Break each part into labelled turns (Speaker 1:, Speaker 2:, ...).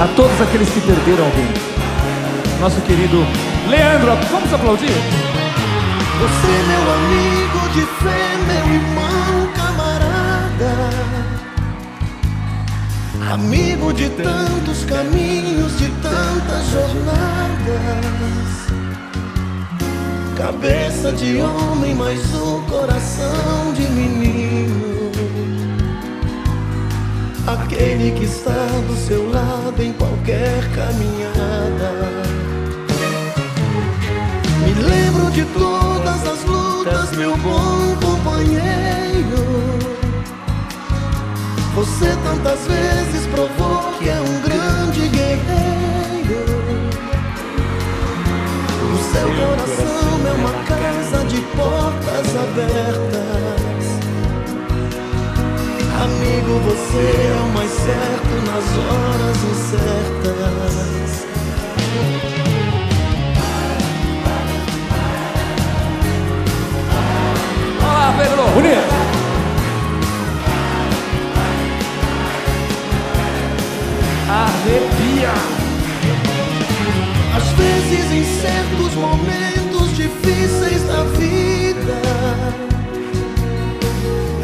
Speaker 1: a todos aqueles que perderam alguém. Nosso querido Leandro, vamos aplaudir?
Speaker 2: Você, meu amigo de fé, meu irmão, camarada. Amigo de tantos caminhos, de tantas jornadas. Cabeça de homem, mas o coração de menino. Aquele que está do seu lado em qualquer caminhada. Me lembro de todas as lutas, meu bom companheiro. Você tantas vezes provou que é um grande guerreiro. O seu coração é uma casa de portas abertas. Amigo, você é o mais certo nas horas incertas.
Speaker 1: Olá, Pedro! Bonito! Arrepia!
Speaker 2: Às vezes, em certos momentos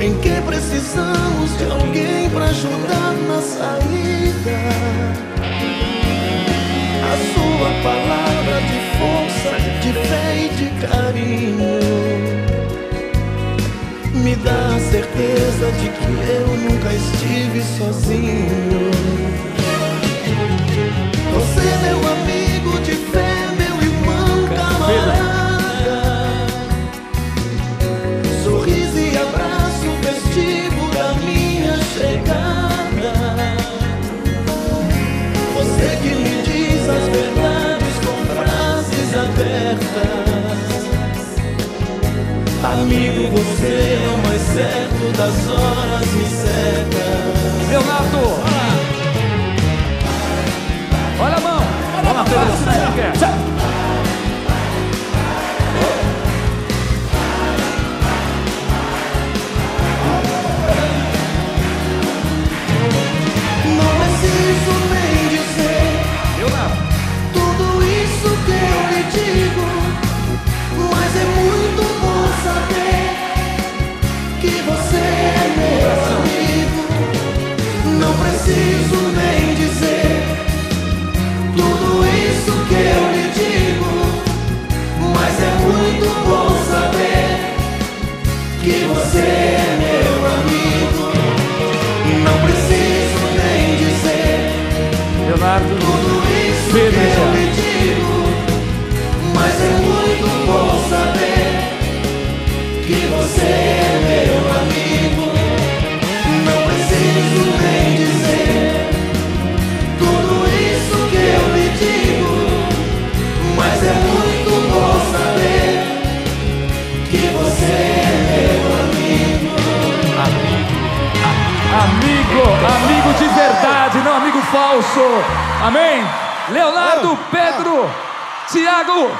Speaker 2: em que precisamos de alguém para ajudar na saída. A sua palavra de força, de fé e de carinho me dá a certeza de que eu nunca estive sozinho. Você, meu amigo das horas incertas.
Speaker 1: Leonardo! Amigo. Falso. Amém? Leonardo, Pedro, Tiago,